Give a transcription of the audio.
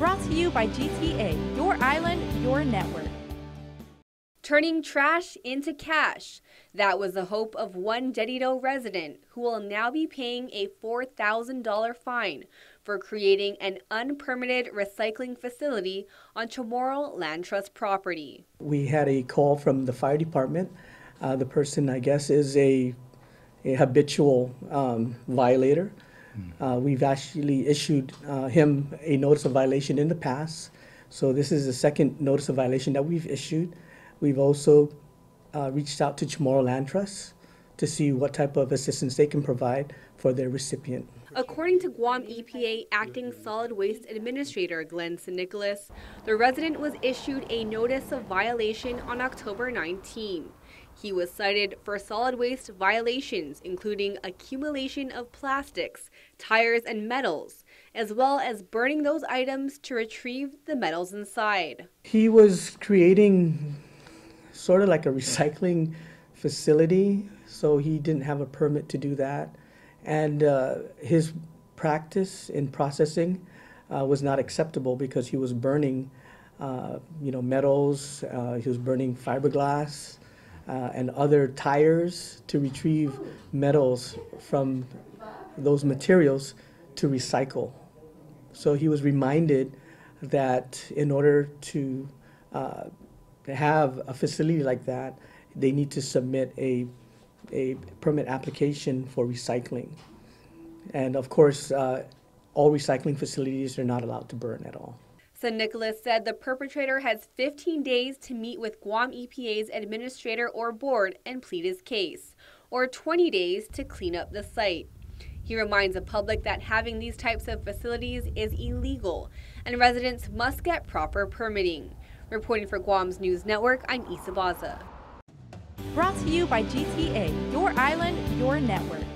Brought to you by GTA, your island, your network. Turning trash into cash. That was the hope of one Dededo resident who will now be paying a $4,000 fine for creating an unpermitted recycling facility on Chamorro Land Trust property. We had a call from the fire department. Uh, the person, I guess, is a, a habitual um, violator. Uh, we've actually issued uh, him a notice of violation in the past. So this is the second notice of violation that we've issued. We've also uh, reached out to Chamorro Land Trust to see what type of assistance they can provide for their recipient. According to Guam EPA Acting Solid Waste Administrator Glenn San Nicolas, the resident was issued a notice of violation on October 19. He was cited for solid waste violations, including accumulation of plastics, tires, and metals, as well as burning those items to retrieve the metals inside. He was creating sort of like a recycling facility, so he didn't have a permit to do that. And uh, his practice in processing uh, was not acceptable because he was burning, uh, you know, metals. Uh, he was burning fiberglass uh, and other tires to retrieve metals from those materials to recycle. So he was reminded that in order to uh, have a facility like that, they need to submit a, a permit application for recycling. And of course, uh, all recycling facilities are not allowed to burn at all. San Nicolas said the perpetrator has 15 days to meet with Guam EPA's administrator or board and plead his case, or 20 days to clean up the site. He reminds the public that having these types of facilities is illegal and residents must get proper permitting. Reporting for Guam's News Network, I'm Isa Baza. Brought to you by GTA, your island, your network.